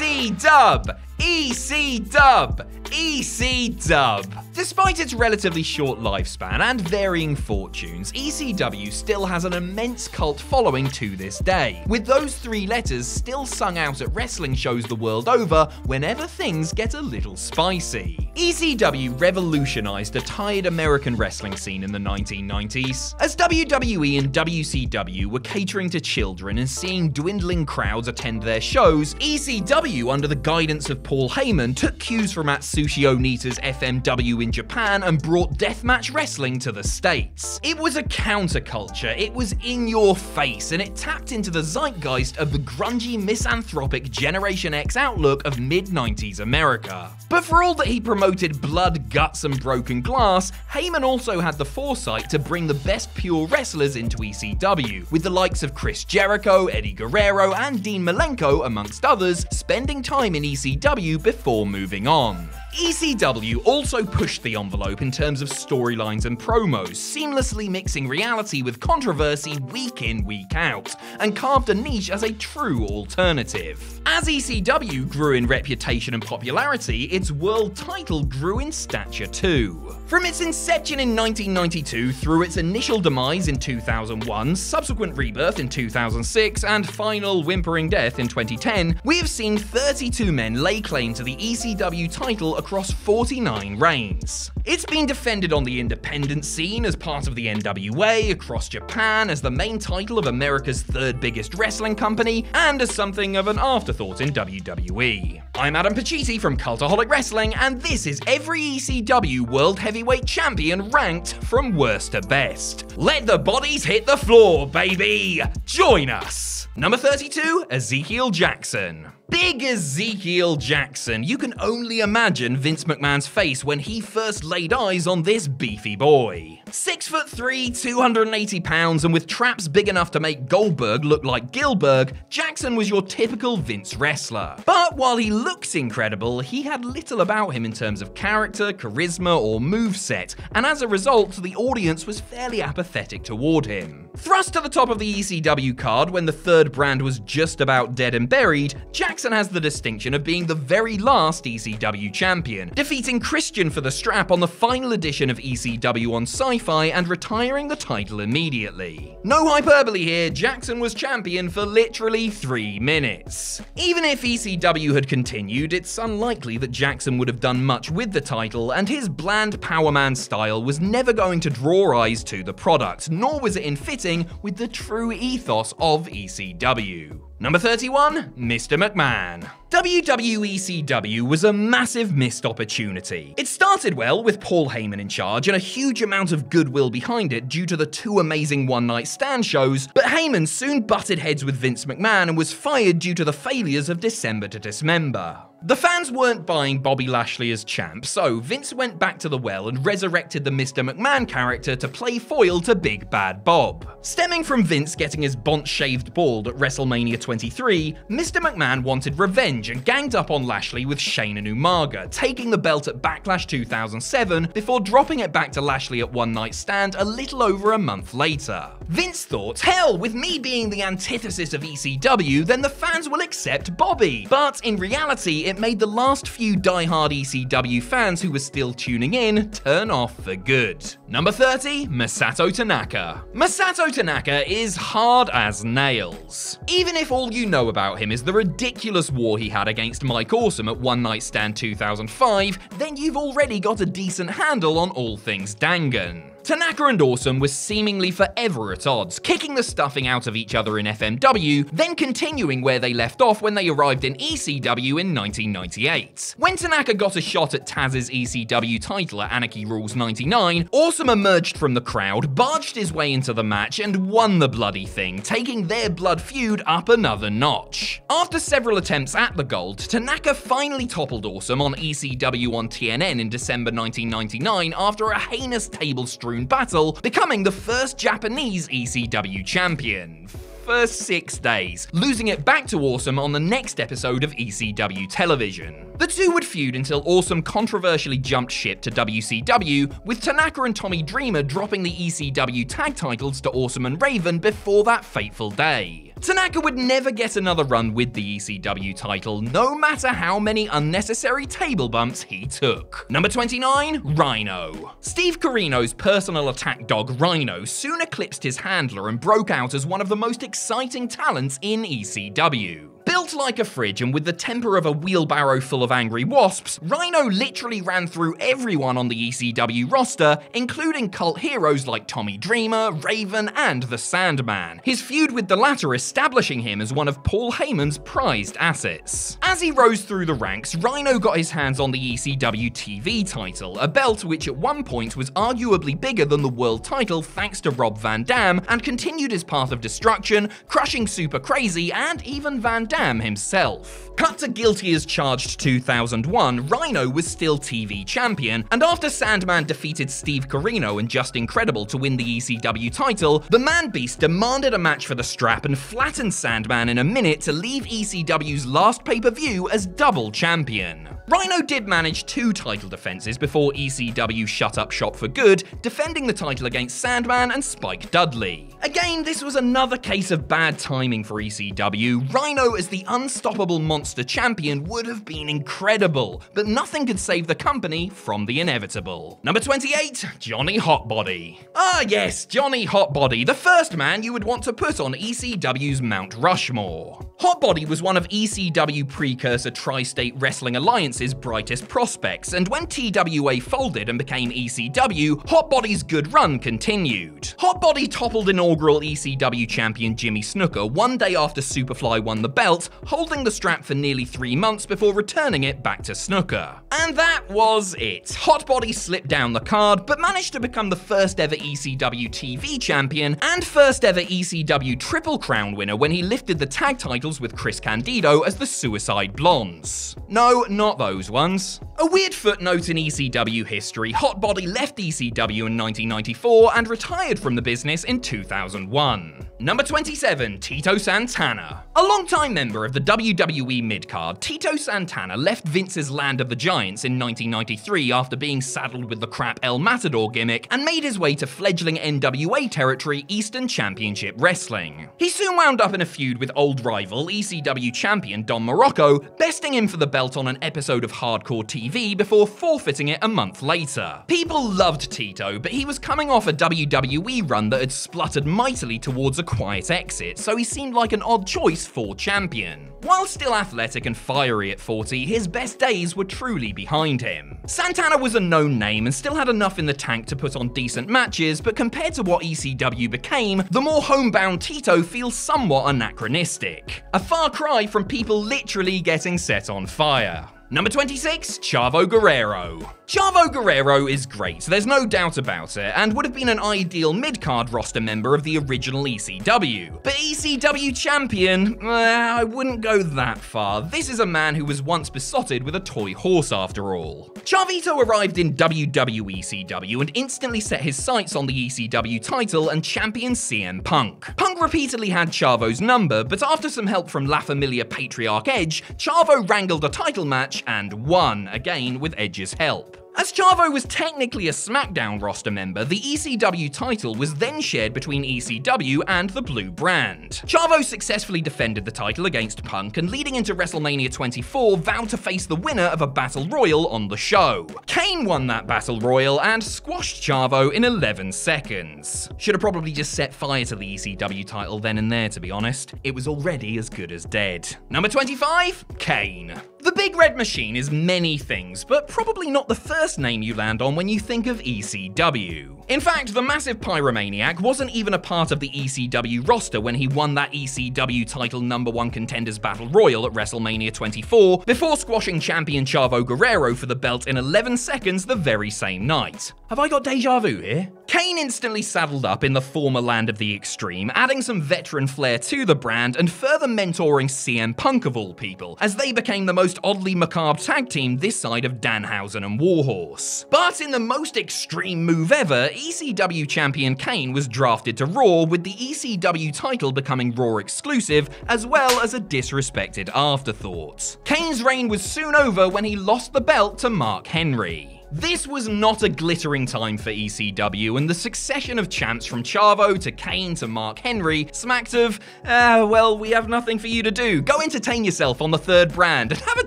EC Dub! EC Dub! EC Dub! Despite its relatively short lifespan and varying fortunes, ECW still has an immense cult following to this day, with those three letters still sung out at wrestling shows the world over whenever things get a little spicy. ECW revolutionized the tired American wrestling scene in the 1990s. As WWE and WCW were catering to children and seeing dwindling crowds attend their shows, ECW, under the guidance of Paul Heyman, took cues from Atsushi Onita's FMW in Japan and brought deathmatch wrestling to the States. It was a counterculture, it was in your face, and it tapped into the zeitgeist of the grungy, misanthropic Generation X outlook of mid 90s America. But for all that he promoted blood, guts, and broken glass, Heyman also had the foresight to bring the best pure wrestlers into ECW, with the likes of Chris Jericho, Eddie Guerrero, and Dean Malenko, amongst others, spending time in ECW before moving on. ECW also pushed the envelope in terms of storylines and promos, seamlessly mixing reality with controversy week in, week out, and carved a niche as a true alternative. As ECW grew in reputation and popularity, its world title grew in stature too. From its inception in 1992 through its initial demise in 2001, subsequent rebirth in 2006, and final whimpering death in 2010, we have seen 32 men lay claim to the ECW title across 49 reigns. It's been defended on the independent scene as part of the NWA, across Japan as the main title of America's third biggest wrestling company, and as something of an afterthought in WWE. I'm Adam Pacitti from Cultaholic Wrestling, and this is every ECW World Heavyweight Champion ranked from worst to best. Let the bodies hit the floor, baby! Join us! Number 32, Ezekiel Jackson. Big Ezekiel Jackson. You can only imagine Vince McMahon's face when he first laid eyes on this beefy boy. Six foot three, 280 pounds, and with traps big enough to make Goldberg look like Gilberg, Jackson was your typical Vince wrestler. But while he looks incredible, he had little about him in terms of character, charisma, or moveset, and as a result, the audience was fairly apathetic toward him. Thrust to the top of the ECW card when the third brand was just about dead and buried, Jackson has the distinction of being the very last ECW champion, defeating Christian for the strap on the final edition of ECW on Sci-Fi and retiring the title immediately. No hyperbole here, Jackson was champion for literally three minutes. Even if ECW had continued, it's unlikely that Jackson would have done much with the title, and his bland powerman style was never going to draw eyes to the product, nor was it in fitting with the true ethos of ECW. Number 31, Mr. McMahon. WWECW was a massive missed opportunity. It started well with Paul Heyman in charge and a huge amount of goodwill behind it due to the two amazing one night stand shows, but Heyman soon butted heads with Vince McMahon and was fired due to the failures of December to Dismember. The fans weren't buying Bobby Lashley as champ, so Vince went back to the well and resurrected the Mr. McMahon character to play foil to Big Bad Bob. Stemming from Vince getting his bont shaved bald at WrestleMania 23, Mr. McMahon wanted revenge and ganged up on Lashley with Shane and Umaga, taking the belt at Backlash 2007 before dropping it back to Lashley at One Night Stand a little over a month later. Vince thought, hell, with me being the antithesis of ECW, then the fans will accept Bobby. But in reality, it made the last few die-hard ECW fans who were still tuning in turn off for good. Number 30, Masato Tanaka. Masato Tanaka is hard as nails. Even if all you know about him is the ridiculous war he had against Mike Awesome at One Night Stand 2005, then you've already got a decent handle on all things Dangan. Tanaka and Awesome were seemingly forever at odds, kicking the stuffing out of each other in FMW, then continuing where they left off when they arrived in ECW in 1998. When Tanaka got a shot at Taz's ECW title at Anarchy Rules 99, Awesome emerged from the crowd, barged his way into the match, and won the bloody thing, taking their blood feud up another notch. After several attempts at the gold, Tanaka finally toppled Awesome on ECW on TNN in December 1999 after a heinous table battle, becoming the first Japanese ECW champion for six days, losing it back to Awesome on the next episode of ECW television. The two would feud until Awesome controversially jumped ship to WCW, with Tanaka and Tommy Dreamer dropping the ECW tag titles to Awesome and Raven before that fateful day. Tanaka would never get another run with the ECW title, no matter how many unnecessary table bumps he took. Number 29, Rhino. Steve Corino's personal attack dog Rhino soon eclipsed his handler and broke out as one of the most exciting talents in ECW. Built like a fridge and with the temper of a wheelbarrow full of angry wasps, Rhino literally ran through everyone on the ECW roster, including cult heroes like Tommy Dreamer, Raven, and the Sandman. His feud with the latter establishing him as one of Paul Heyman's prized assets. As he rose through the ranks, Rhino got his hands on the ECW TV title, a belt which at one point was arguably bigger than the world title thanks to Rob Van Dam, and continued his path of destruction, crushing Super Crazy and even Van Dam himself. Cut to Guilty as Charged 2001, Rhino was still TV champion, and after Sandman defeated Steve Corino and Justin Credible to win the ECW title, the Man Beast demanded a match for the strap and flattened Sandman in a minute to leave ECW's last pay per view as double champion. Rhino did manage two title defenses before ECW shut up shop for good, defending the title against Sandman and Spike Dudley. Again, this was another case of bad timing for ECW. Rhino as the unstoppable monster champion would have been incredible, but nothing could save the company from the inevitable. Number 28, Johnny Hotbody. Ah yes, Johnny Hotbody, the first man you would want to put on ECW's Mount Rushmore. Hotbody was one of ECW precursor Tri-State Wrestling Alliance's brightest prospects, and when TWA folded and became ECW, Hotbody's good run continued. Hotbody toppled inaugural ECW champion Jimmy Snuka one day after Superfly won the belt, holding the strap for nearly three months before returning it back to Snuka. And that was it. Hotbody slipped down the card, but managed to become the first ever ECW TV champion and first ever ECW Triple Crown winner when he lifted the tag titles with Chris Candido as the Suicide Blondes. No, not those ones. A weird footnote in ECW history, Hotbody left ECW in 1994 and retired from the business in 2001. Number 27, Tito Santana. A longtime member of the WWE midcard, Tito Santana left Vince's Land of the Giants in 1993 after being saddled with the crap El Matador gimmick and made his way to fledgling NWA territory Eastern Championship Wrestling. He soon wound up in a feud with old rival ECW champion Don Muraco, besting him for the belt on an episode of Hardcore TV before forfeiting it a month later. People loved Tito, but he was coming off a WWE run that had spluttered mightily towards a quiet exit, so he seemed like an odd choice for champion. While still athletic and fiery at 40, his best days were truly behind him. Santana was a known name and still had enough in the tank to put on decent matches, but compared to what ECW became, the more homebound Tito feels somewhat anachronistic. A far cry from people literally getting set on fire. Number 26, Chavo Guerrero. Chavo Guerrero is great, there's no doubt about it, and would have been an ideal mid-card roster member of the original ECW. But ECW champion, eh, I wouldn't go that far. This is a man who was once besotted with a toy horse after all. Chavito arrived in WWECW and instantly set his sights on the ECW title and champion CM Punk. Punk repeatedly had Chavo's number, but after some help from La Familia Patriarch Edge, Chavo wrangled a title match and won, again with Edge's help. As Chavo was technically a SmackDown roster member, the ECW title was then shared between ECW and the Blue brand. Chavo successfully defended the title against Punk and leading into WrestleMania 24 vowed to face the winner of a Battle Royal on the show. Kane won that Battle Royal and squashed Chavo in 11 seconds. Should have probably just set fire to the ECW title then and there to be honest. It was already as good as dead. Number 25, Kane. The Big Red Machine is many things, but probably not the first name you land on when you think of ECW. In fact, the massive pyromaniac wasn't even a part of the ECW roster when he won that ECW title number one contenders battle royal at WrestleMania 24, before squashing champion Chavo Guerrero for the belt in 11 seconds the very same night. Have I got deja vu here? Kane instantly saddled up in the former land of the extreme, adding some veteran flair to the brand and further mentoring CM Punk of all people, as they became the most oddly macabre tag team this side of Danhausen and Warhorse. But in the most extreme move ever, ECW champion Kane was drafted to Raw, with the ECW title becoming Raw exclusive, as well as a disrespected afterthought. Kane's reign was soon over when he lost the belt to Mark Henry. This was not a glittering time for ECW, and the succession of champs from Chavo to Kane to Mark Henry smacked of, uh, well, we have nothing for you to do. Go entertain yourself on the third brand and have a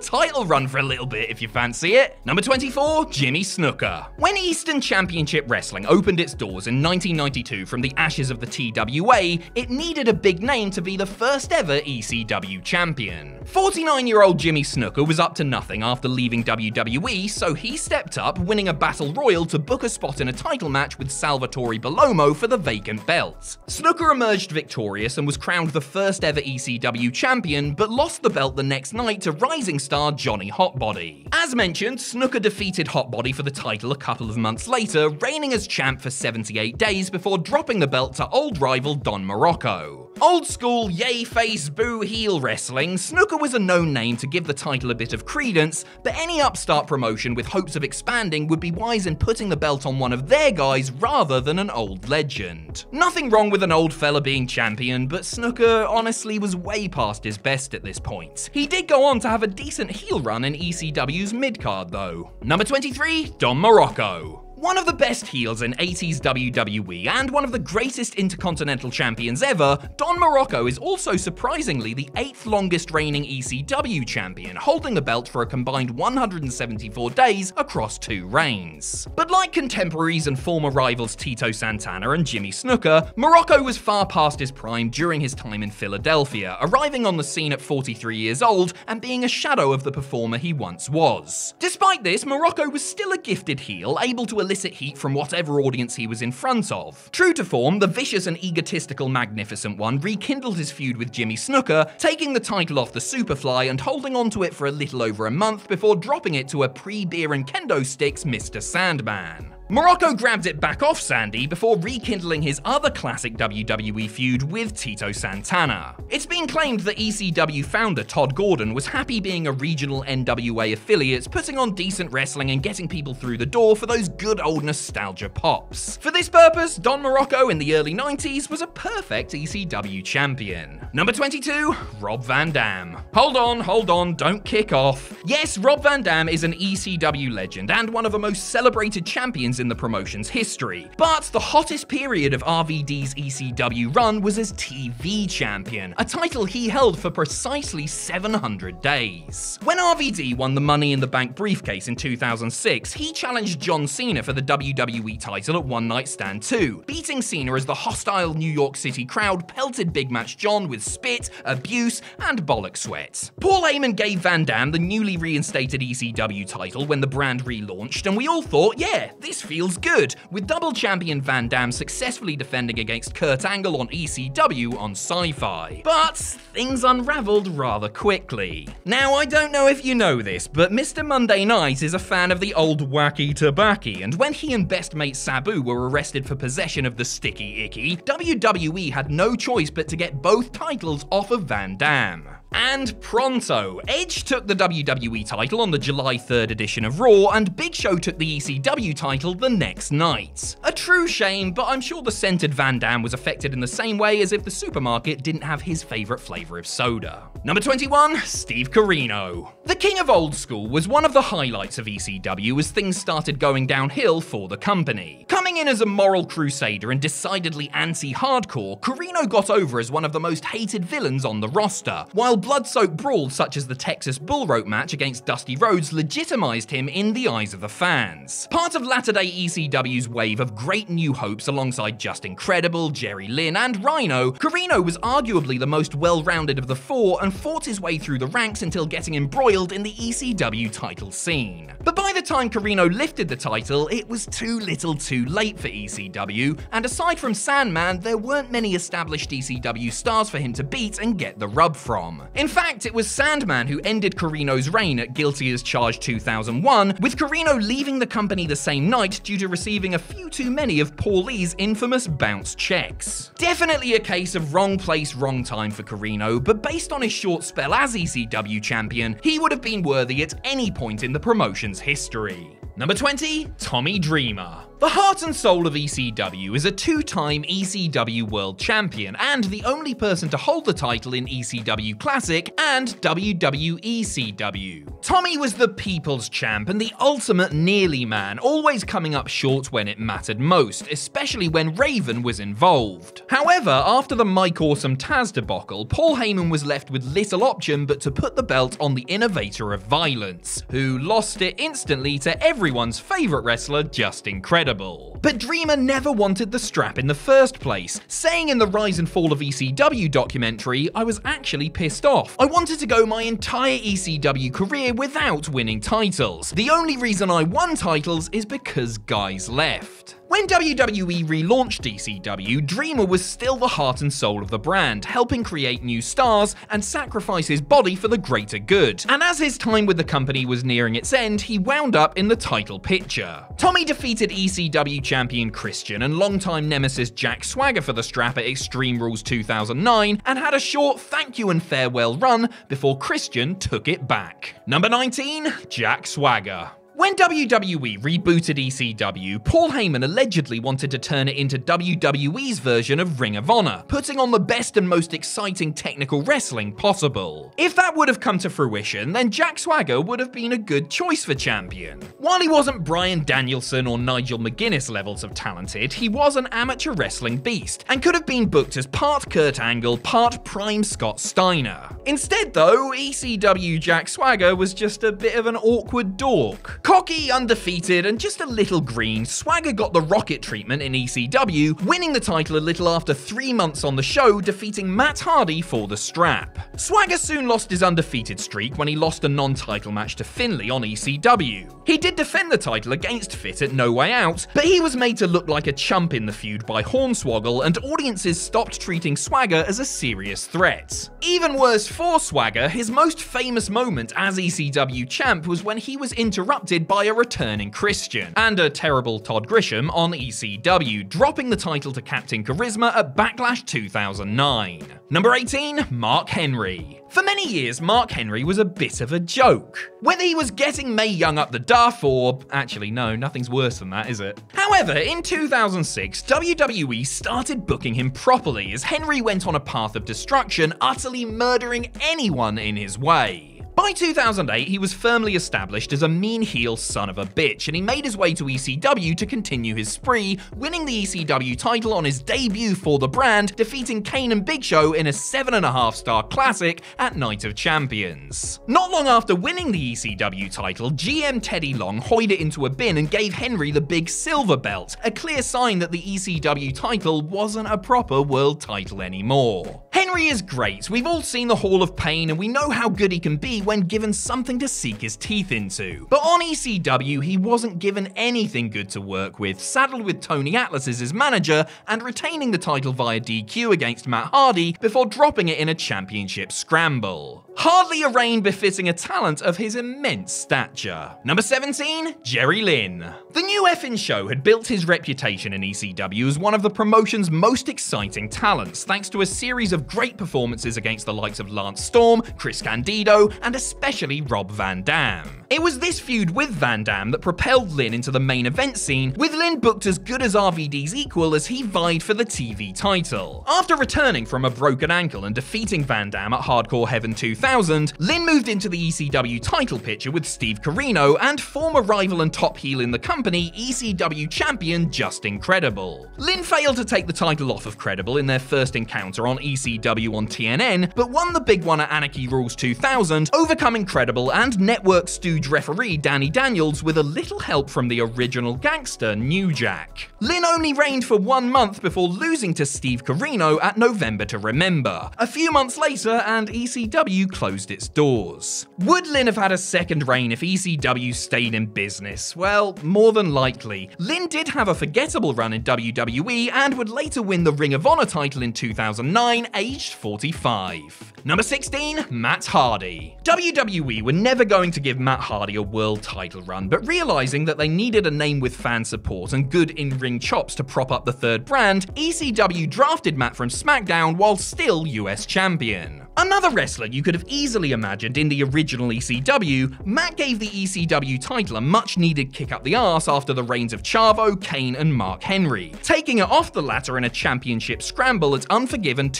title run for a little bit if you fancy it. Number 24, Jimmy Snuka. When Eastern Championship Wrestling opened its doors in 1992 from the ashes of the TWA, it needed a big name to be the first ever ECW champion. 49 year old Jimmy Snuka was up to nothing after leaving WWE, so he stepped up winning a battle royal to book a spot in a title match with Salvatore Bellomo for the vacant belt. Snuka emerged victorious and was crowned the first ever ECW champion, but lost the belt the next night to rising star Johnny Hotbody. As mentioned, Snuka defeated Hotbody for the title a couple of months later, reigning as champ for 78 days before dropping the belt to old rival Don Muraco. Old school yay face boo heel wrestling, Snuka was a known name to give the title a bit of credence, but any upstart promotion with hopes of expanding would be wise in putting the belt on one of their guys rather than an old legend. Nothing wrong with an old fella being champion, but Snuka honestly was way past his best at this point. He did go on to have a decent heel run in ECW's midcard though. Number 23, Don Muraco. One of the best heels in 80s WWE and one of the greatest intercontinental champions ever, Don Muraco is also surprisingly the eighth longest reigning ECW champion, holding the belt for a combined 174 days across two reigns. But like contemporaries and former rivals Tito Santana and Jimmy Snuka, Muraco was far past his prime during his time in Philadelphia, arriving on the scene at 43 years old and being a shadow of the performer he once was. Despite this, Muraco was still a gifted heel, able to elicit heat from whatever audience he was in front of. True to form, the vicious and egotistical Magnificent One rekindled his feud with Jimmy Snuka, taking the title off the Superfly and holding onto it for a little over a month before dropping it to a pre-beer and kendo sticks Mr. Sandman. Muraco grabbed it back off Sandy before rekindling his other classic WWE feud with Tito Santana. It's been claimed that ECW founder Todd Gordon was happy being a regional NWA affiliate, putting on decent wrestling and getting people through the door for those good old nostalgia pops. For this purpose, Don Muraco in the early 90s was a perfect ECW champion. Number 22, Rob Van Dam. Hold on, hold on, don't kick off. Yes, Rob Van Dam is an ECW legend and one of the most celebrated champions in the promotion's history. But the hottest period of RVD's ECW run was as TV champion, a title he held for precisely 700 days. When RVD won the Money in the Bank briefcase in 2006, he challenged John Cena for the WWE title at One Night Stand 2, beating Cena as the hostile New York City crowd pelted Big Match John with spit, abuse, and bollock sweat. Paul Heyman gave Van Dam the newly reinstated ECW title when the brand relaunched, and we all thought, yeah, this feels good, with double champion Van Dam successfully defending against Kurt Angle on ECW on Sci-Fi. But things unraveled rather quickly. Now, I don't know if you know this, but Mr. Monday Night is a fan of the old wacky tobacco, and when he and best mate Sabu were arrested for possession of the sticky icky, WWE had no choice but to get both titles off of Van Dam. And pronto, Edge took the WWE title on the July 3rd edition of Raw, and Big Show took the ECW title the next night. A true shame, but I'm sure the scented Van Dam was affected in the same way as if the supermarket didn't have his favourite flavour of soda. Number 21, Steve Corino. The King of Old School was one of the highlights of ECW as things started going downhill for the company. Coming in as a moral crusader and decidedly anti-hardcore, Corino got over as one of the most hated villains on the roster, while blood-soaked brawls such as the Texas Bull Rope match against Dusty Rhodes legitimized him in the eyes of the fans. Part of latter-day ECW's wave of great new hopes alongside Justin Credible, Jerry Lynn, and Rhino, Corino was arguably the most well-rounded of the four and fought his way through the ranks until getting embroiled in the ECW title scene. But by the time Corino lifted the title, it was too little too late for ECW, and aside from Sandman, there weren't many established ECW stars for him to beat and get the rub from. In fact, it was Sandman who ended Corino's reign at Guilty as Charged 2001, with Corino leaving the company the same night due to receiving a few too many of Paulie's infamous bounce checks. Definitely a case of wrong place, wrong time for Corino, but based on his short spell as ECW champion, he would have been worthy at any point in the promotion's history. Number 20, Tommy Dreamer. The heart and soul of ECW is a two time ECW World Champion and the only person to hold the title in ECW Classic and WWECW. Tommy was the people's champ and the ultimate nearly man, always coming up short when it mattered most, especially when Raven was involved. However, after the Mike Awesome Taz debacle, Paul Heyman was left with little option but to put the belt on the innovator of violence, who lost it instantly to everyone's favourite wrestler, Justin Credible incredible. But Dreamer never wanted the strap in the first place, saying in the Rise and Fall of ECW documentary, I was actually pissed off. I wanted to go my entire ECW career without winning titles. The only reason I won titles is because guys left. When WWE relaunched ECW, Dreamer was still the heart and soul of the brand, helping create new stars and sacrifice his body for the greater good. And as his time with the company was nearing its end, he wound up in the title picture. Tommy defeated ECW champion Christian and longtime nemesis Jack Swagger for the strap at Extreme Rules 2009 and had a short thank you and farewell run before Christian took it back. Number 19, Jack Swagger. When WWE rebooted ECW, Paul Heyman allegedly wanted to turn it into WWE's version of Ring of Honor, putting on the best and most exciting technical wrestling possible. If that would have come to fruition, then Jack Swagger would have been a good choice for champion. While he wasn't Bryan Danielson or Nigel McGuinness levels of talented, he was an amateur wrestling beast, and could have been booked as part Kurt Angle, part Prime Scott Steiner. Instead though, ECW Jack Swagger was just a bit of an awkward dork. Cocky, undefeated, and just a little green, Swagger got the rocket treatment in ECW, winning the title a little after three months on the show, defeating Matt Hardy for the strap. Swagger soon lost his undefeated streak when he lost a non-title match to Finlay on ECW. He did defend the title against Fit at No Way Out, but he was made to look like a chump in the feud by Hornswoggle, and audiences stopped treating Swagger as a serious threat. Even worse for Swagger, his most famous moment as ECW champ was when he was interrupted by a returning Christian, and a terrible Todd Grisham on ECW, dropping the title to Captain Charisma at Backlash 2009. Number 18, Mark Henry. For many years, Mark Henry was a bit of a joke. Whether he was getting Mae Young up the duff or. Actually, no, nothing's worse than that, is it? However, in 2006, WWE started booking him properly as Henry went on a path of destruction, utterly murdering anyone in his way. By 2008, he was firmly established as a mean heel son of a bitch, and he made his way to ECW to continue his spree, winning the ECW title on his debut for the brand, defeating Kane and Big Show in a 7.5 star classic at Night of Champions. Not long after winning the ECW title, GM Teddy Long hoyed it into a bin and gave Henry the big silver belt, a clear sign that the ECW title wasn't a proper world title anymore. Henry is great, we've all seen the Hall of Pain and we know how good he can be when given something to sink his teeth into. But on ECW, he wasn't given anything good to work with, saddled with Tony Atlas as his manager and retaining the title via DQ against Matt Hardy before dropping it in a championship scramble. Hardly a reign befitting a talent of his immense stature. Number 17, Jerry Lynn. The new effing show had built his reputation in ECW as one of the promotion's most exciting talents, thanks to a series of great performances against the likes of Lance Storm, Chris Candido, and especially Rob Van Dam. It was this feud with Van Dam that propelled Lynn into the main event scene, with Lynn booked as good as RVD's equal as he vied for the TV title. After returning from a broken ankle and defeating Van Dam at Hardcore Heaven 2000, Lynn moved into the ECW title picture with Steve Corino and former rival and top heel in the company, ECW champion Justin Credible. Lynn failed to take the title off of Credible in their first encounter on ECW on TNN, but won the big one at Anarchy Rules 2000, overcoming Credible and network stooge referee Danny Daniels with a little help from the original gangster New Jack. Lynn only reigned for one month before losing to Steve Corino at November to Remember. A few months later, and ECW closed its doors. Would Lynn have had a second reign if ECW stayed in business? Well, more than likely. Lynn did have a forgettable run in WWE and would later win the Ring of Honor title in 2009, aged 45. Number 16, Matt Hardy. WWE were never going to give Matt Hardy a world title run, but realizing that they needed a name with fan support and good in ring chops to prop up the third brand, ECW drafted Matt from SmackDown while still US champion. Another wrestler you could have easily imagined in the original ECW, Matt gave the ECW title a much needed kick up the arse after the reigns of Chavo, Kane, and Mark Henry, taking it off the latter in a championship scramble at Unforgiven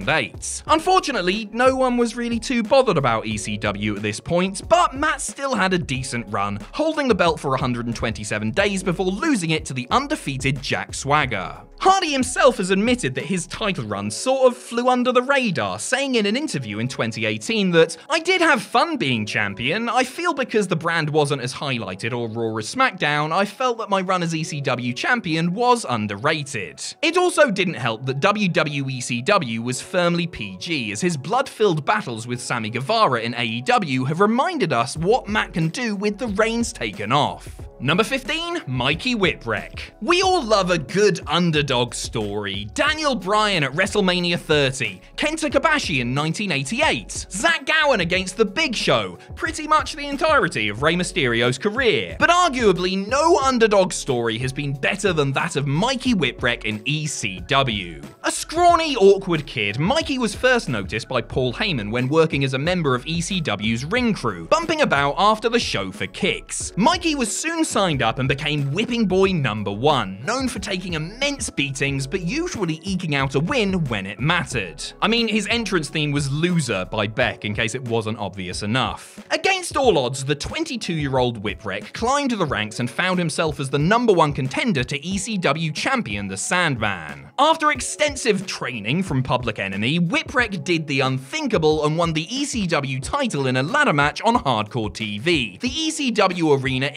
2008. Unfortunately, no one was really too bothered about ECW at this point, but Matt still had a decent run, holding the belt for 127 days before losing it to the undefeated Jack Swagger. Hardy himself has admitted that his title run sort of flew under the radar, saying in an interview in 2018 that I did have fun being champion. I feel because the brand wasn't as highlighted or raw as SmackDown, I felt that my run as ECW champion was underrated. It also didn't help that WWECW was firmly PG, as his blood-filled battles with Sammy Guevara in AEW have reminded us what Matt can do with the reins taken off. Number 15, Mikey Whipwreck. We all love a good underdog story. Daniel Bryan at WrestleMania 30, Kenta Kobashi in 1988, Zach Gowen against The Big Show, pretty much the entirety of Rey Mysterio's career. But arguably, no underdog story has been better than that of Mikey Whipwreck in ECW. A scrawny, awkward kid, Mikey was first noticed by Paul Heyman when working as a member of ECW's ring crew, bumping about after the show for kicks. Mikey was soon signed up and became Whipping Boy number one, known for taking immense beatings but usually eking out a win when it mattered. I mean, his entrance theme was Loser by Beck, in case it wasn't obvious enough. Against all odds, the 22 year old Whipwreck climbed the ranks and found himself as the number one contender to ECW champion, the Sandman. After extensive training from Public Enemy, Whipwreck did the unthinkable and won the ECW title in a ladder match on Hardcore TV. The ECW arena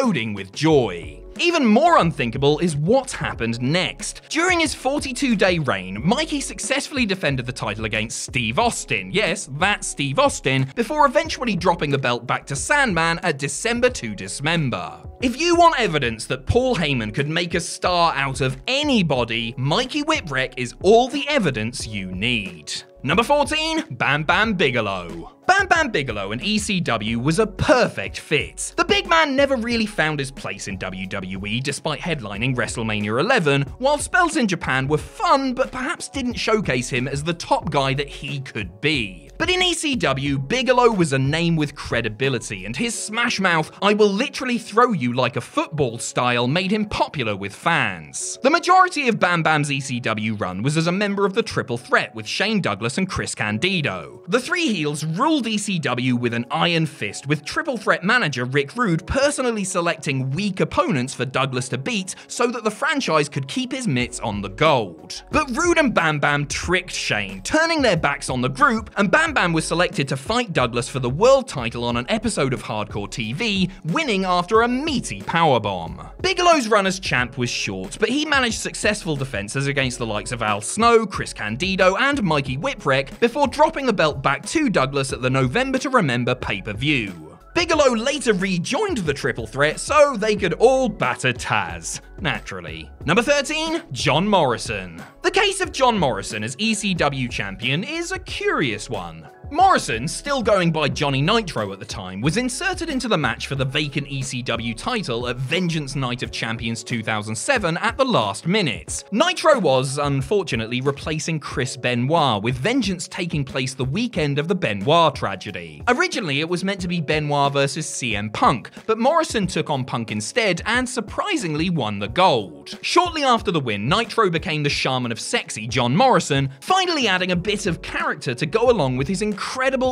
exploding with joy. Even more unthinkable is what happened next. During his 42 day reign, Mikey successfully defended the title against Steve Austin. Yes, that Steve Austin, before eventually dropping the belt back to Sandman at December to Dismember. If you want evidence that Paul Heyman could make a star out of anybody, Mikey Whipwreck is all the evidence you need. Number 14, Bam Bam Bigelow. Bam Bam Bigelow and ECW was a perfect fit. The big man never really found his place in WWE despite headlining WrestleMania 11, while spells in Japan were fun but perhaps didn't showcase him as the top guy that he could be. But in ECW, Bigelow was a name with credibility, and his smash mouth, I will literally throw you like a football style, made him popular with fans. The majority of Bam Bam's ECW run was as a member of the Triple Threat with Shane Douglas and Chris Candido. The three heels ruled ECW with an iron fist, with Triple Threat manager Rick Rude personally selecting weak opponents for Douglas to beat so that the franchise could keep his mitts on the gold. But Rude and Bam Bam tricked Shane, turning their backs on the group, and Bam Bam was selected to fight Douglas for the world title on an episode of Hardcore TV, winning after a meaty powerbomb. Bigelow's run as champ was short, but he managed successful defenses against the likes of Al Snow, Chris Candido, and Mikey Whipwreck before dropping the belt back to Douglas at the November to Remember pay-per-view. Bigelow later rejoined the triple threat so they could all batter Taz. Naturally. Number 13, John Morrison. The case of John Morrison as ECW champion is a curious one. Morrison, still going by Johnny Nitro at the time, was inserted into the match for the vacant ECW title at Vengeance Night of Champions 2007 at the last minute. Nitro was, unfortunately, replacing Chris Benoit, with Vengeance taking place the weekend of the Benoit tragedy. Originally, it was meant to be Benoit versus CM Punk, but Morrison took on Punk instead and surprisingly won the gold. Shortly after the win, Nitro became the shaman of sexy John Morrison, finally adding a bit of character to go along with his incredible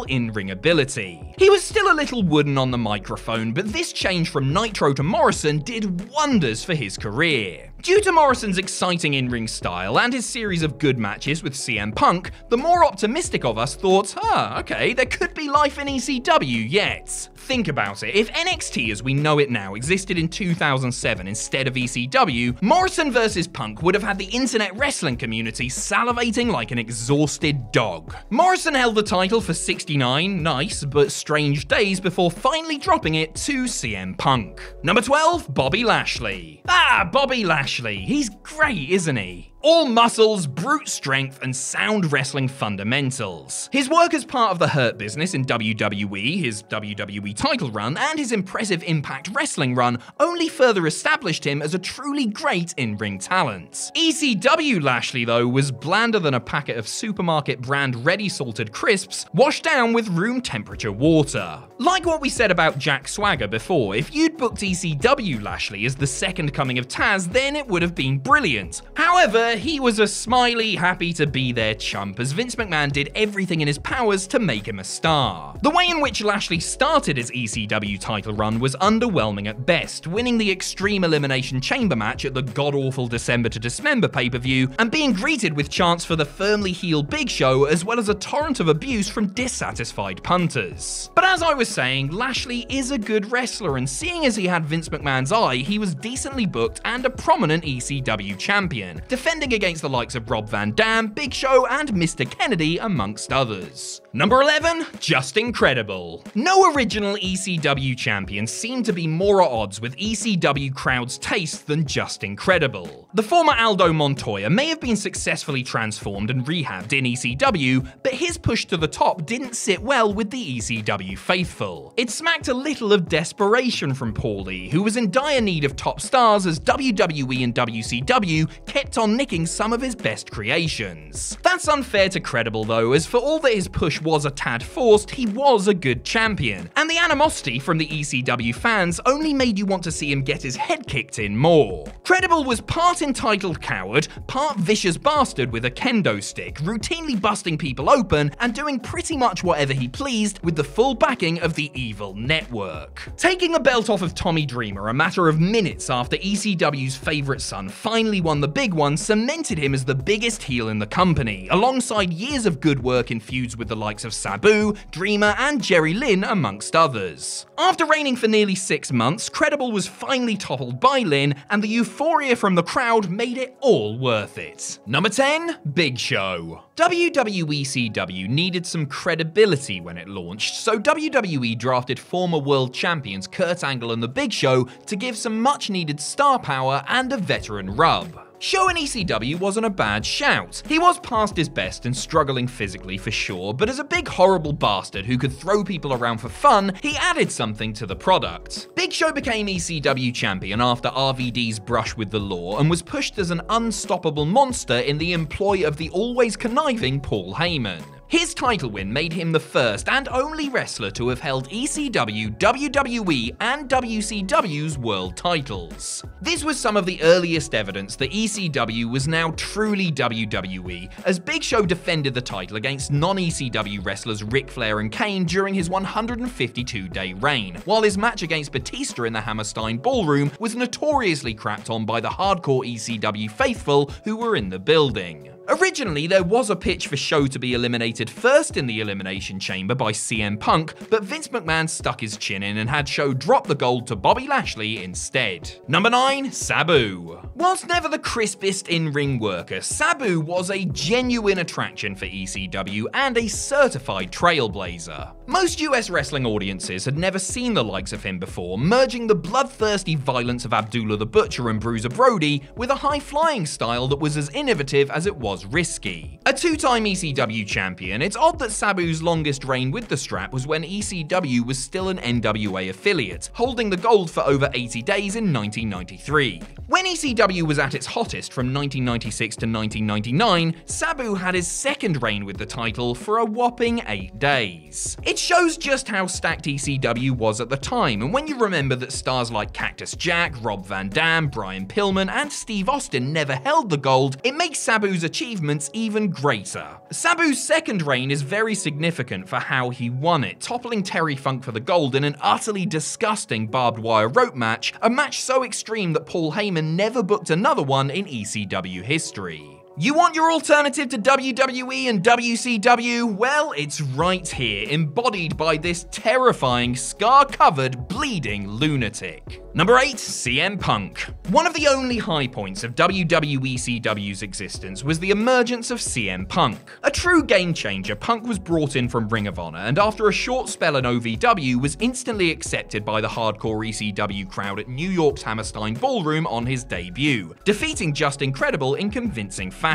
in-ring ability. He was still a little wooden on the microphone, but this change from Nitro to Morrison did wonders for his career. Due to Morrison's exciting in-ring style and his series of good matches with CM Punk, the more optimistic of us thought, ah, okay, there could be life in ECW yet. Think about it, if NXT as we know it now existed in 2007 instead of ECW, Morrison vs Punk would have had the internet wrestling community salivating like an exhausted dog. Morrison held the title for 69 nice but strange days before finally dropping it to CM Punk. Number 12, Bobby Lashley. Ah, Bobby Lashley. He's great, isn't he? All muscles, brute strength, and sound wrestling fundamentals. His work as part of the Hurt Business in WWE, his WWE title run, and his impressive Impact Wrestling run only further established him as a truly great in ring talent. ECW Lashley, though, was blander than a packet of supermarket brand ready salted crisps washed down with room temperature water. Like what we said about Jack Swagger before, if you'd booked ECW Lashley as the second coming of Taz, then it would have been brilliant. However, Uh, he was a smiley, happy to be there chump, as Vince McMahon did everything in his powers to make him a star. The way in which Lashley started his ECW title run was underwhelming at best, winning the Extreme Elimination Chamber match at the god awful December to Dismember pay per view, and being greeted with chants for the firmly heeled Big Show, as well as a torrent of abuse from dissatisfied punters. But as I was saying, Lashley is a good wrestler, and seeing as he had Vince McMahon's eye, he was decently booked and a prominent ECW champion, defending against the likes of Rob Van Dam, Big Show, and Mr. Kennedy, amongst others. Number 11, Justin Credible. No original ECW champion seemed to be more at odds with ECW crowds' taste than Justin Credible. The former Aldo Montoya may have been successfully transformed and rehabbed in ECW, but his push to the top didn't sit well with the ECW faithful. It smacked a little of desperation from Paulie, who was in dire need of top stars as WWE and WCW kept on nicking some of his best creations. That's unfair to Credible though, as for all that his push was a tad forced, he was a good champion. And the animosity from the ECW fans only made you want to see him get his head kicked in more. Credible was part entitled coward, part vicious bastard with a kendo stick, routinely busting people open and doing pretty much whatever he pleased with the full backing of the evil network. Taking the belt off of Tommy Dreamer a matter of minutes after ECW's favourite son finally won the big one cemented him as the biggest heel in the company, alongside years of good work in feuds with the likes of Sabu, Dreamer, and Jerry Lynn, amongst others. After reigning for nearly six months, Credible was finally toppled by Lynn, and the euphoria from the crowd made it all worth it. Number 10, Big Show. WWECW needed some credibility when it launched, so WWE drafted former world champions Kurt Angle and The Big Show to give some much needed star power and a veteran rub. Show in ECW wasn't a bad shout. He was past his best and struggling physically for sure, but as a big horrible bastard who could throw people around for fun, he added something to the product. Big Show became ECW champion after RVD's brush with the law and was pushed as an unstoppable monster in the employ of the always conniving Paul Heyman. His title win made him the first and only wrestler to have held ECW, WWE, and WCW's world titles. This was some of the earliest evidence that ECW was now truly WWE, as Big Show defended the title against non ECW wrestlers Ric Flair and Kane during his 152 day reign, while his match against Batista in the Hammerstein Ballroom was notoriously crapped on by the hardcore ECW faithful who were in the building. Originally, there was a pitch for Show to be eliminated first in the Elimination Chamber by CM Punk, but Vince McMahon stuck his chin in and had Show drop the gold to Bobby Lashley instead. Number 9, Sabu. Whilst never the crispest in ring worker, Sabu was a genuine attraction for ECW and a certified trailblazer. Most US wrestling audiences had never seen the likes of him before, merging the bloodthirsty violence of Abdullah the Butcher and Bruiser Brody with a high flying style that was as innovative as it was risky. A two time ECW champion, it's odd that Sabu's longest reign with the strap was when ECW was still an NWA affiliate, holding the gold for over 80 days in 1993. When ECW was at its hottest from 1996 to 1999, Sabu had his second reign with the title for a whopping 8 days. It shows just how stacked ECW was at the time, and when you remember that stars like Cactus Jack, Rob Van Dam, Brian Pillman, and Steve Austin never held the gold, it makes Sabu's achievements even greater. Sabu's second reign is very significant for how he won it, toppling Terry Funk for the gold in an utterly disgusting barbed wire rope match, a match so extreme that Paul Heyman never booked another one in ECW history. You want your alternative to WWE and WCW? Well, it's right here, embodied by this terrifying, scar covered, bleeding lunatic. Number 8, CM Punk. One of the only high points of WWECW's existence was the emergence of CM Punk. A true game changer, Punk was brought in from Ring of Honor and after a short spell in OVW was instantly accepted by the hardcore ECW crowd at New York's Hammerstein Ballroom on his debut, defeating Justin Credible in convincing fashion.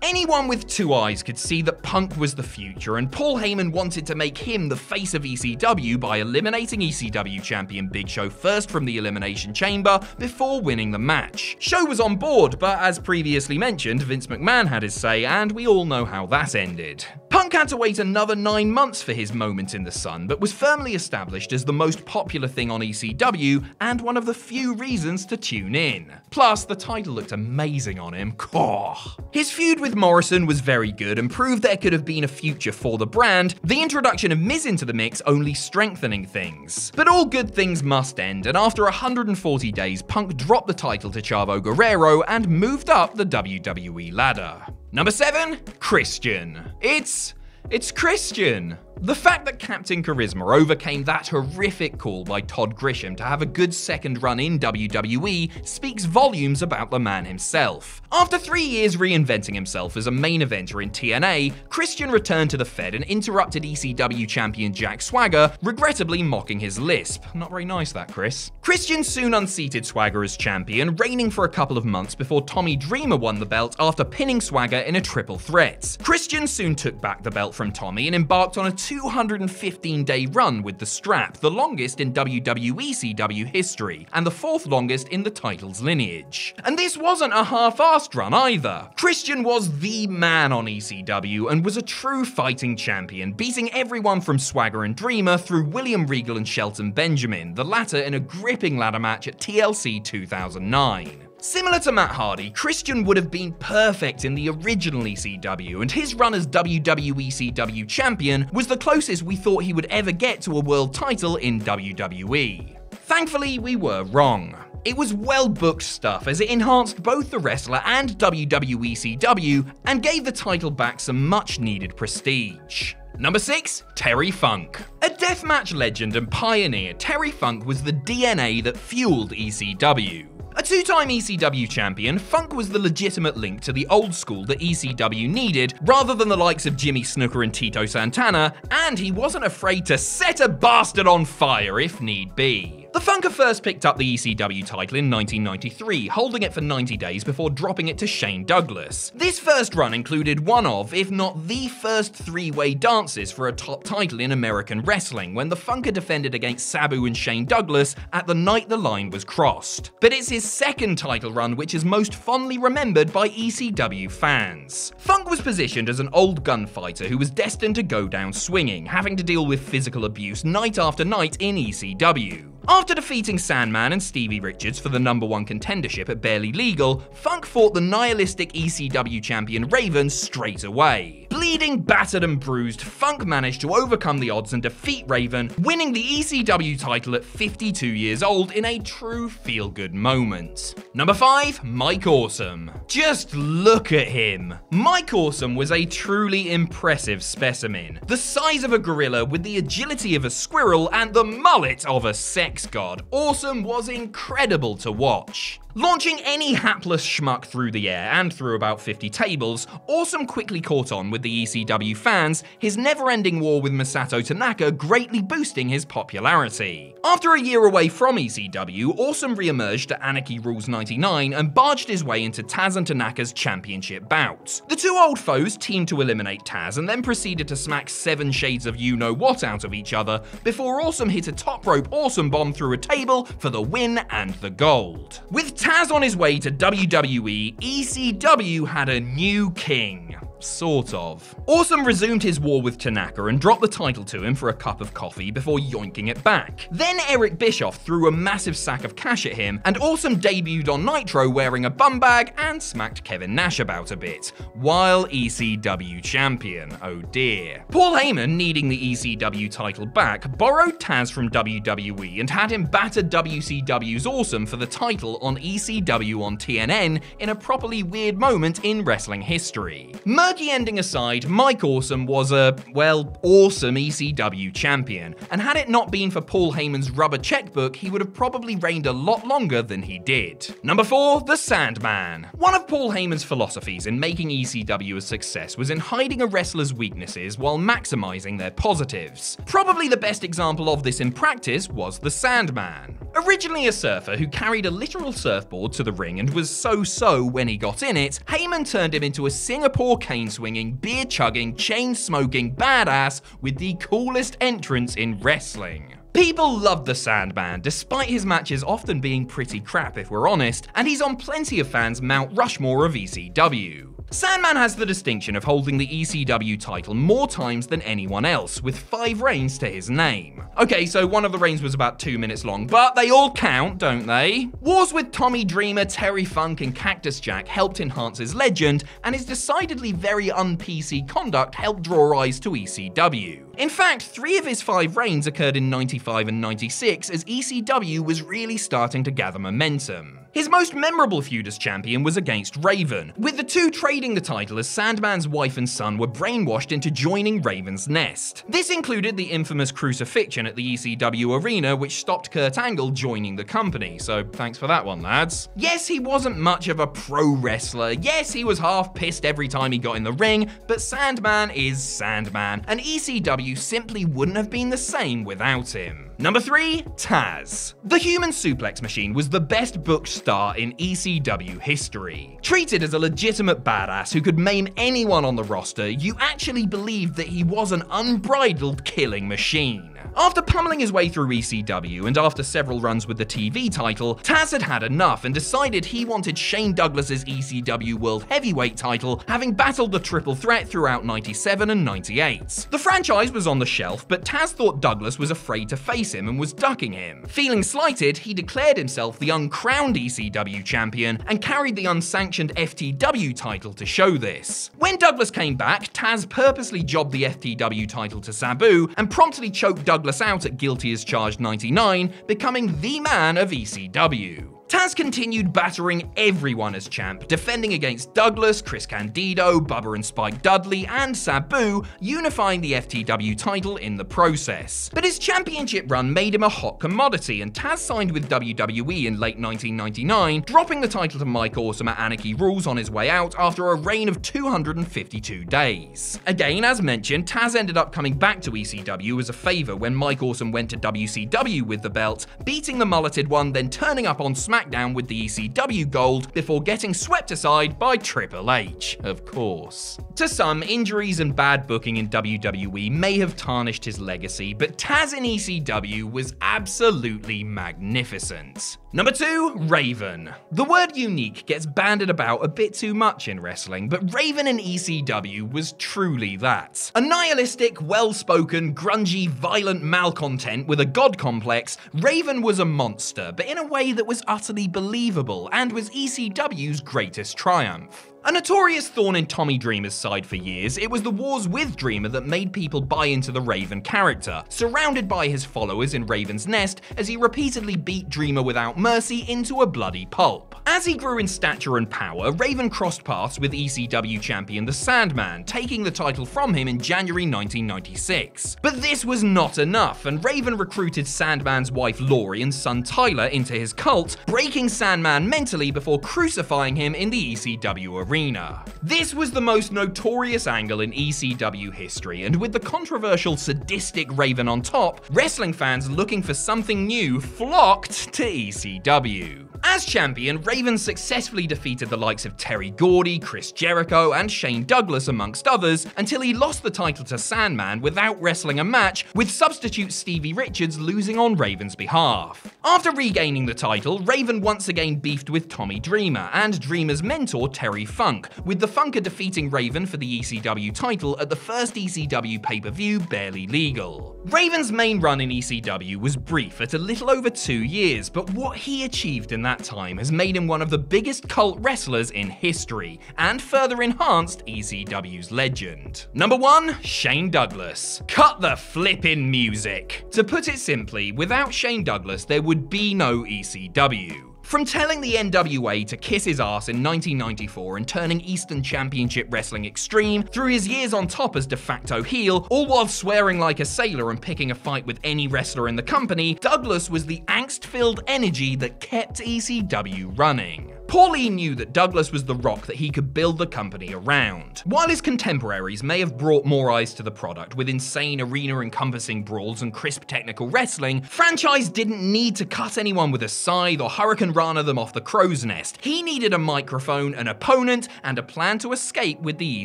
Anyone with two eyes could see that Punk was the future and Paul Heyman wanted to make him the face of ECW by eliminating ECW champion Big Show first from the Elimination Chamber before winning the match. Show was on board, but as previously mentioned, Vince McMahon had his say, and we all know how that ended. Punk had to wait another nine months for his moment in the sun, but was firmly established as the most popular thing on ECW and one of the few reasons to tune in. Plus, the title looked amazing on him. Cough. His feud with Morrison was very good and proved there could have been a future for the brand, the introduction of Miz into the mix only strengthening things. But all good things must end, and after 140 days, Punk dropped the title to Chavo Guerrero and moved up the WWE ladder. Number 7, Christian. It's it's Christian. The fact that Captain Charisma overcame that horrific call by Todd Grisham to have a good second run in WWE speaks volumes about the man himself. After three years reinventing himself as a main eventer in TNA, Christian returned to the Fed and interrupted ECW champion Jack Swagger, regrettably mocking his lisp. Not very nice, that, Chris. Christian soon unseated Swagger as champion, reigning for a couple of months before Tommy Dreamer won the belt after pinning Swagger in a triple threat. Christian soon took back the belt from Tommy and embarked on a 215 day run with the strap, the longest in WWECW history, and the fourth longest in the title's lineage. And this wasn't a half assed run either. Christian was the man on ECW and was a true fighting champion, beating everyone from Swagger and Dreamer through William Regal and Shelton Benjamin, the latter in a gripping ladder match at TLC 2009. Similar to Matt Hardy, Christian would have been perfect in the original ECW, and his run as WWECW champion was the closest we thought he would ever get to a world title in WWE. Thankfully, we were wrong. It was well booked stuff as it enhanced both the wrestler and WWECW and gave the title back some much needed prestige. Number 6, Terry Funk. A deathmatch legend and pioneer, Terry Funk was the DNA that fueled ECW. A two-time ECW champion, Funk was the legitimate link to the old school that ECW needed, rather than the likes of Jimmy Snuka and Tito Santana, and he wasn't afraid to set a bastard on fire if need be. The Funker first picked up the ECW title in 1993, holding it for 90 days before dropping it to Shane Douglas. This first run included one of, if not the first three-way dances for a top title in American wrestling, when the Funker defended against Sabu and Shane Douglas at the night the line was crossed. But it's his second title run which is most fondly remembered by ECW fans. Funk was positioned as an old gunfighter who was destined to go down swinging, having to deal with physical abuse night after night in ECW. After defeating Sandman and Stevie Richards for the number one contendership at Barely Legal, Funk fought the nihilistic ECW champion Raven straight away. Bleeding, battered, and bruised, Funk managed to overcome the odds and defeat Raven, winning the ECW title at 52 years old in a true feel good moment. Number 5, Mike Awesome. Just look at him. Mike Awesome was a truly impressive specimen. The size of a gorilla with the agility of a squirrel and the mullet of a sex god, Awesome was incredible to watch. Launching any hapless schmuck through the air and through about 50 tables, Awesome quickly caught on with the ECW fans, his never-ending war with Masato Tanaka greatly boosting his popularity. After a year away from ECW, Awesome re-emerged at Anarchy Rules 99 and barged his way into Taz and Tanaka's championship bout. The two old foes teamed to eliminate Taz and then proceeded to smack seven shades of you-know-what out of each other before Awesome hit a top rope Awesome bomb through a table for the win and the gold. With Taz on his way to WWE, ECW had a new king. Sort of. Awesome resumed his war with Tanaka and dropped the title to him for a cup of coffee before yoinking it back. Then Eric Bischoff threw a massive sack of cash at him, and Awesome debuted on Nitro wearing a bum bag and smacked Kevin Nash about a bit, while ECW champion. Oh dear. Paul Heyman, needing the ECW title back, borrowed Taz from WWE and had him batter WCW's Awesome for the title on ECW on TNN in a properly weird moment in wrestling history. Murky ending aside, Mike Awesome was a, well, awesome ECW champion, and had it not been for Paul Heyman's rubber checkbook, he would have probably reigned a lot longer than he did. Number 4, The Sandman. One of Paul Heyman's philosophies in making ECW a success was in hiding a wrestler's weaknesses while maximizing their positives. Probably the best example of this in practice was The Sandman. Originally a surfer who carried a literal surfboard to the ring and was so-so when he got in it, Heyman turned him into a Singapore cane-swinging, beer-chugging, chain-smoking badass with the coolest entrance in wrestling. People love the Sandman, despite his matches often being pretty crap if we're honest, and he's on plenty of fans' Mount Rushmore of ECW. Sandman has the distinction of holding the ECW title more times than anyone else, with five reigns to his name. Okay, so one of the reigns was about two minutes long, but they all count, don't they? Wars with Tommy Dreamer, Terry Funk, and Cactus Jack helped enhance his legend, and his decidedly very un-PC conduct helped draw eyes to ECW. In fact, three of his five reigns occurred in 95 and 96 as ECW was really starting to gather momentum. His most memorable feud as champion was against Raven, with the two trading the title as Sandman's wife and son were brainwashed into joining Raven's nest. This included the infamous crucifixion at the ECW arena, which stopped Kurt Angle joining the company, so thanks for that one, lads. Yes, he wasn't much of a pro wrestler, yes, he was half pissed every time he got in the ring, but Sandman is Sandman, and ECW simply wouldn't have been the same without him. Number 3, Taz. The Human Suplex Machine was the best booked star in ECW history. Treated as a legitimate badass who could maim anyone on the roster, you actually believed that he was an unbridled killing machine. After pummeling his way through ECW and after several runs with the TV title, Taz had had enough and decided he wanted Shane Douglas's ECW World Heavyweight title, having battled the triple threat throughout 97 and 98. The franchise was on the shelf, but Taz thought Douglas was afraid to face him and was ducking him. Feeling slighted, he declared himself the uncrowned ECW champion and carried the unsanctioned FTW title to show this. When Douglas came back, Taz purposely jobbed the FTW title to Sabu and promptly choked Douglas out at Guilty as Charged 99, becoming the man of ECW. Taz continued battering everyone as champ, defending against Douglas, Chris Candido, Bubba and Spike Dudley, and Sabu, unifying the FTW title in the process. But his championship run made him a hot commodity, and Taz signed with WWE in late 1999, dropping the title to Mike Awesome at Anarchy Rules on his way out after a reign of 252 days. Again, as mentioned, Taz ended up coming back to ECW as a favor when Mike Awesome went to WCW with the belt, beating the mulleted one, then turning up on SmackDown SmackDown with the ECW gold before getting swept aside by Triple H, of course. To some, injuries and bad booking in WWE may have tarnished his legacy, but Taz in ECW was absolutely magnificent. Number 2, Raven. The word unique gets banded about a bit too much in wrestling, but Raven in ECW was truly that. A nihilistic, well-spoken, grungy, violent malcontent with a god complex, Raven was a monster, but in a way that was utterly believable and was ECW's greatest triumph. A notorious thorn in Tommy Dreamer's side for years, it was the wars with Dreamer that made people buy into the Raven character, surrounded by his followers in Raven's Nest as he repeatedly beat Dreamer without mercy into a bloody pulp. As he grew in stature and power, Raven crossed paths with ECW champion The Sandman, taking the title from him in January 1996. But this was not enough, and Raven recruited Sandman's wife Laurie and son Tyler into his cult, breaking Sandman mentally before crucifying him in the ECW arena arena. This was the most notorious angle in ECW history, and with the controversial sadistic Raven on top, wrestling fans looking for something new flocked to ECW. As champion, Raven successfully defeated the likes of Terry Gordy, Chris Jericho, and Shane Douglas, amongst others, until he lost the title to Sandman without wrestling a match, with substitute Stevie Richards losing on Raven's behalf. After regaining the title, Raven once again beefed with Tommy Dreamer and Dreamer's mentor Terry Funk, with the Funker defeating Raven for the ECW title at the first ECW pay-per-view Barely Legal. Raven's main run in ECW was brief at a little over two years, but what he achieved in that time has made him one of the biggest cult wrestlers in history, and further enhanced ECW's legend. Number 1. Shane Douglas. Cut the flippin' music! To put it simply, without Shane Douglas, there would be no ECW. From telling the NWA to kiss his ass in 1994 and turning Eastern Championship Wrestling extreme, through his years on top as de facto heel, all while swearing like a sailor and picking a fight with any wrestler in the company, Douglas was the angst filled energy that kept ECW running. Paulie knew that Douglas was the rock that he could build the company around. While his contemporaries may have brought more eyes to the product with insane arena encompassing brawls and crisp technical wrestling, franchise didn't need to cut anyone with a scythe or hurricane rana them off the crow's nest. He needed a microphone, an opponent, and a plan to escape with the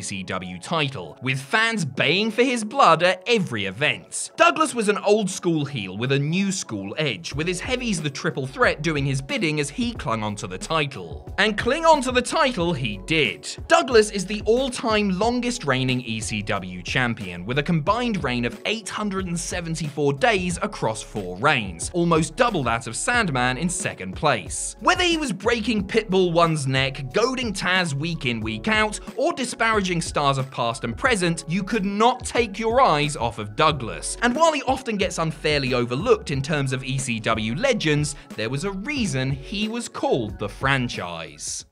ECW title, with fans baying for his blood at every event. Douglas was an old school heel with a new school edge, with his heavies the triple threat doing his bidding as he clung onto the title. And cling on to the title he did. Douglas is the all-time longest reigning ECW champion, with a combined reign of 874 days across four reigns, almost double that of Sandman in second place. Whether he was breaking Pitbull one's neck, goading Taz week in week out, or disparaging stars of past and present, you could not take your eyes off of Douglas. And while he often gets unfairly overlooked in terms of ECW legends, there was a reason he was called the franchise apologize.